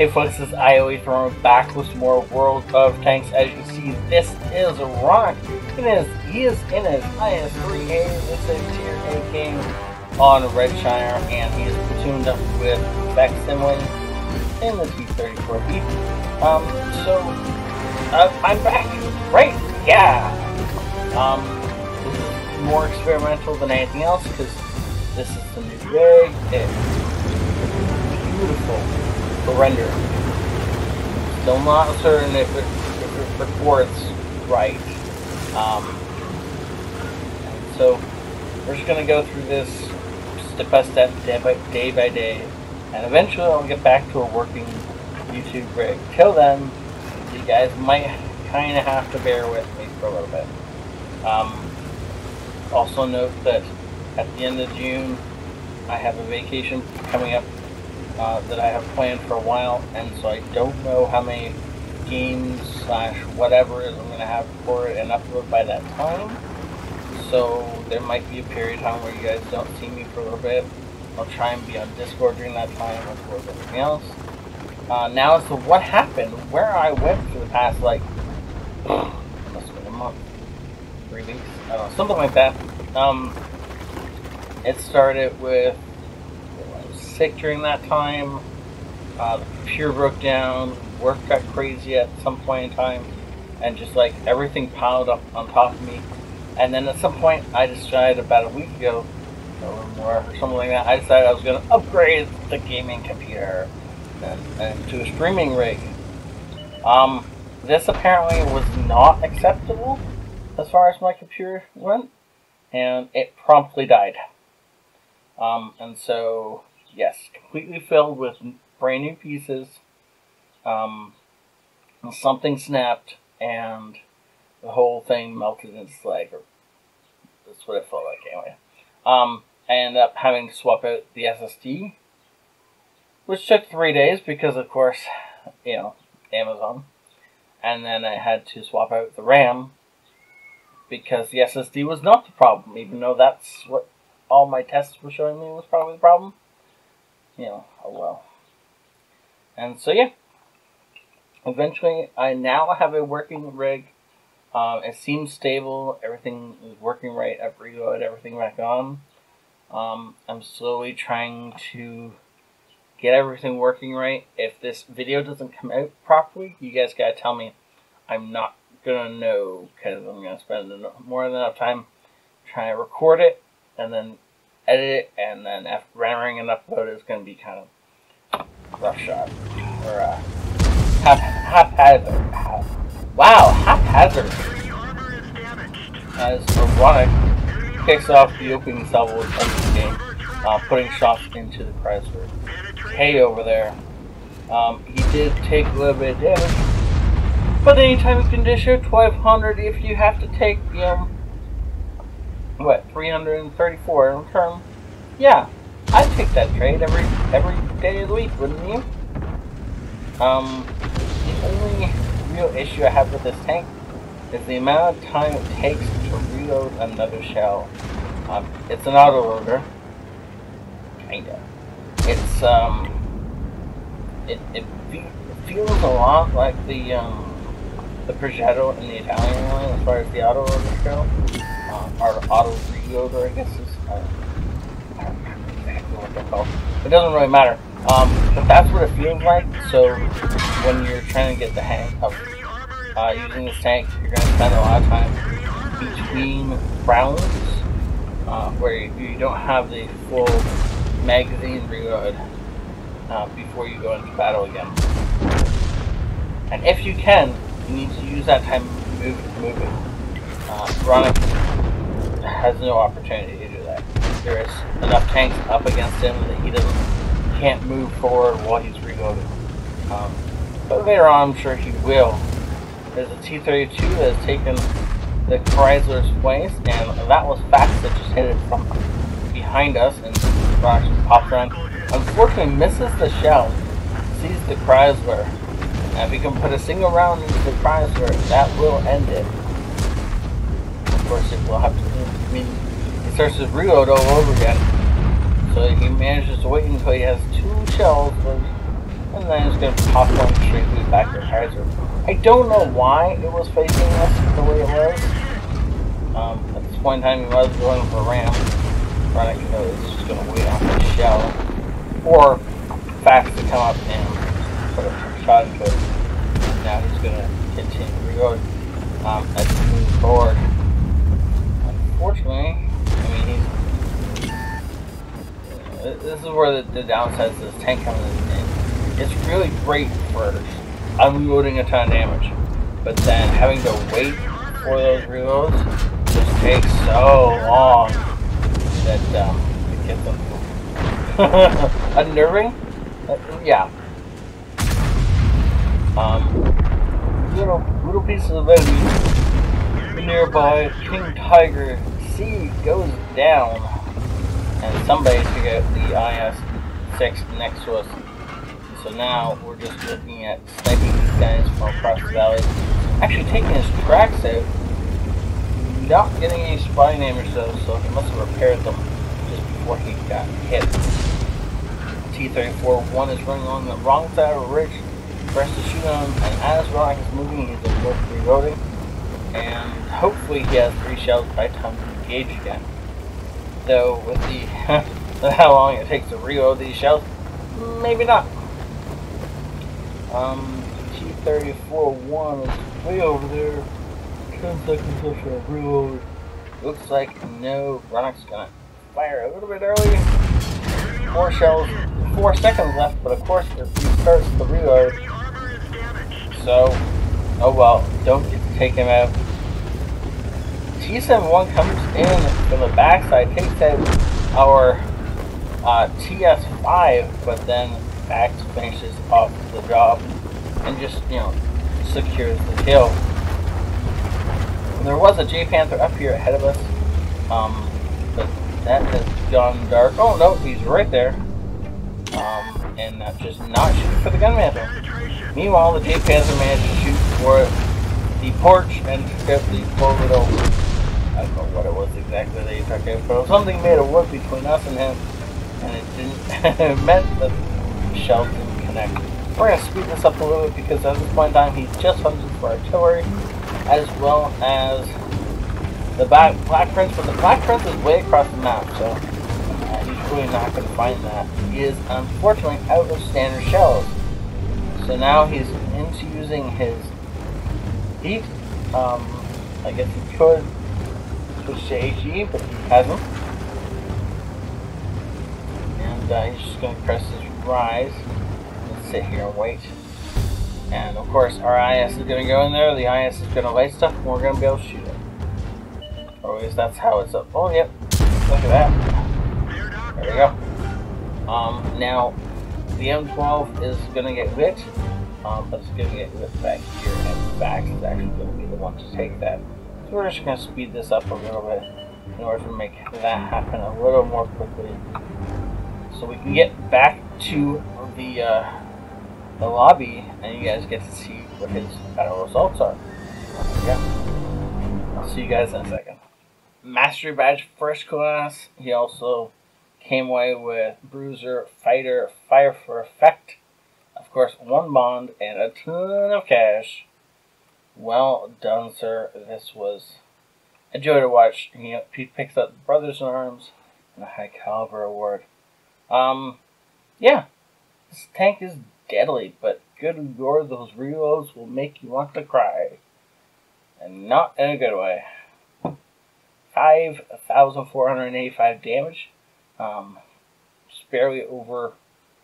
Hey folks, this is ioEther back with more World of Tanks. As you see, this is Ronnok. It is, he is in his IS-3A, it's a tier A game on Redshire, and he is platooned up with Facsimile in the T-34B. Um, so, uh, I'm back, right? Yeah! Um, this is more experimental than anything else, because this is the new rig. It's beautiful for render. Still not certain if it, if it records right. Um, so we're just gonna go through this step by step, day by day, by day and eventually I'll get back to a working YouTube rig. Till then, you guys might kind of have to bear with me for a little bit. Um, also note that at the end of June, I have a vacation coming up uh, that I have planned for a while, and so I don't know how many games slash whatever is I'm going to have recorded and upload by that time. So there might be a period of time where you guys don't see me for a little bit. I'll try and be on Discord during that time as well as everything else. Uh, now as to what happened, where I went for the past like must have been a month, three weeks, I don't know, something like that. Um, it started with sick during that time. Uh, the computer broke down. Work got crazy at some point in time, and just like everything piled up on top of me. And then at some point, I decided about a week ago, or more, or something like that, I decided I was going to upgrade the gaming computer and, and to a streaming rig. Um, this apparently was not acceptable as far as my computer went, and it promptly died. Um, and so yes, completely filled with brand new pieces. Um, something snapped and the whole thing melted into slag. Or that's what it felt like anyway. Um, I ended up having to swap out the SSD, which took three days because, of course, you know, Amazon. And then I had to swap out the RAM because the SSD was not the problem, even though that's what all my tests were showing me was probably the problem you know, oh well. And so yeah, eventually I now have a working rig. Um, it seems stable. Everything is working right. I've reloaded everything back on. Um, I'm slowly trying to get everything working right. If this video doesn't come out properly, you guys gotta tell me. I'm not gonna know because I'm gonna spend more than enough time trying to record it and then edit it, and then after rendering and upload is going to be kind of rough shot or uh, half haphazard. Half, wow, haphazard. As Ronnok kicks off the opening salvo of the game, uh, putting shots into the Chrysler. Hey over there. Um, he did take a little bit of damage, but anytime you can dish out 1200 if you have to take, you know, what 334 in return. Yeah, I'd take that trade every every day of the week, wouldn't you? Um, the only real issue I have with this tank is the amount of time it takes to reload another shell. Um, it's an autoloader, kinda. It's um, it it, fe it feels a lot like the um the Progetto in the Italian one as far as the autoloader go uh, or auto reloader, I guess is. Uh, don't remember exactly what they're. It doesn't really matter. Um, but that's what it feels like. So when you're trying to get the hang of uh, using this tank, you're to spend a lot of time between rounds uh, where you, you, don't have the full magazine reload uh, before you go into battle again. And if you can, you need to use that time moving. moving. Uh, Ronnok has no opportunity to do that. There is enough tanks up against him that he doesn't can't move forward while he's reloading. Um, but later on, I'm sure he will. There's a T-32 that has taken the Chrysler's place, and that was fast that just hit it from behind us and actually pops around. Unfortunately, misses the shell, sees the Chrysler, and if he can put a single round into the Chrysler, that will end it Of course it will have to, I mean, he starts his reload all over again. So he manages to wait until he has two shells, and then it's going to pop one straight through the back of Kaiser. I don't know why it was facing us the way it was. Um, at this point in time, he was going for ram. Right, you know, it's just going to wait on the shell. Or facts to come up and put a shot into it. Now he's going to continue reload um, as he moves forward. This is where the, the downside to this tank comes in. It's really great for unloading a ton of damage, but then having to wait for those reloads just takes so long that um, it gets unnerving. Uh, yeah. Um, little little pieces of enemy nearby. King Tiger C goes down and somebody's get the IS-6 next to us. So now we're just looking at sniping these guys from across the valley. Actually taking his tracks out. Not getting any spy damage though, so so he must have repaired them just before he got hit. T-34-1 is running on the wrong side of the ridge. Press to shoot him, and as Ronnok is moving, he's of course reloading. And hopefully he has three shells by the time to engage again though, with the how long it takes to reload these shells, maybe not. Um, T-34-1 is way over there. 10 seconds left for reload. Looks like no, Ronnok's gonna fire a little bit early. Four shells, four seconds left, but of course it restarts the reload. So, oh well, don't take him out. T71 comes in from the backside, takes out our uh, TS5, but then Max finishes off the job and just, you know, secures the kill. There was a J Panther up here ahead of us, um, but that has gone dark. Oh no, he's right there. Um, and uh, just not shooting for the gun mantle. Meanwhile, the J Panther managed to shoot for the porch and took out the poor little I don't know what it was exactly that he took out, but something made a wood between us and him, and it didn't, meant that shell didn't connect. We're to speed this up a little bit because at this point in time he's just hunting for artillery, as well as the Black, Black Prince, but the Black Prince is way across the map, so uh, he's really not going to find that. He is unfortunately out of standard shells. So now he's into using his heat. Um, I guess he could switch to HE, but he hasn't. And uh, he's just going to press his rise and sit here and wait. And of course, our IS is going to go in there, the IS is going to light stuff, and we're going to be able to shoot it. Or at least that's how it's up. Oh, yep. Look at that. There we go. Um, now, the M12 is going to get lit, um, but it's going to get lit back here, and back is actually going to be the one to take that. We're just going to speed this up a little bit in order to make that happen a little more quickly. So we can get back to the, uh, the lobby and you guys get to see what his battle results are. Yeah. I'll see you guys in a second. Mastery Badge First Class. He also came away with Bruiser, Fighter, Fire for Effect. Of course, one bond and a ton of cash. Well done, sir. This was a joy to watch. He, he picks up Brothers in Arms and a high caliber award. Um, yeah, this tank is deadly, but good lord, those reloads will make you want to cry. And not in a good way. 5,485 damage. Um, just barely over,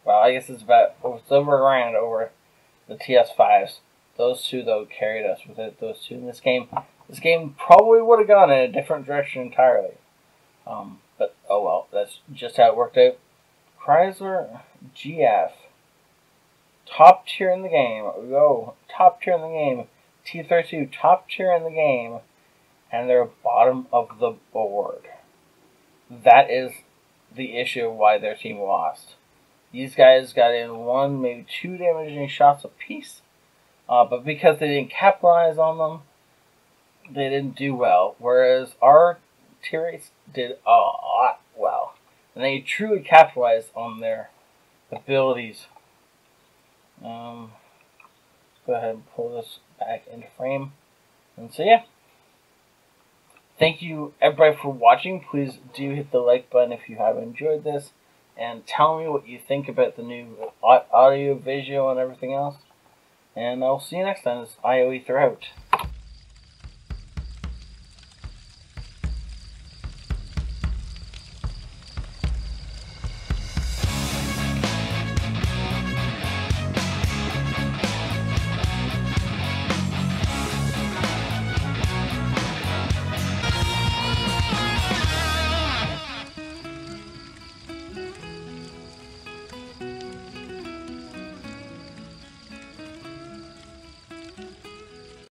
well, I guess it's about, it's over a grand over the TS5s. Those two, though, carried us with it. Those two in this game. This game probably would have gone in a different direction entirely. Um, but, oh well, that's just how it worked out. Chrysler GF. Top tier in the game. Go. Top tier in the game. T32, top tier in the game. And they're bottom of the board. That is the issue why their team lost. These guys got in one, maybe two damaging shots apiece uh, but because they didn't capitalize on them, they didn't do well. Whereas our tier did a lot well. And they truly capitalized on their abilities. Um, go ahead and pull this back into frame. And so yeah. Thank you everybody for watching. Please do hit the like button if you have enjoyed this. And tell me what you think about the new audio, visual, and everything else. And I'll see you next time. This is ioEther out.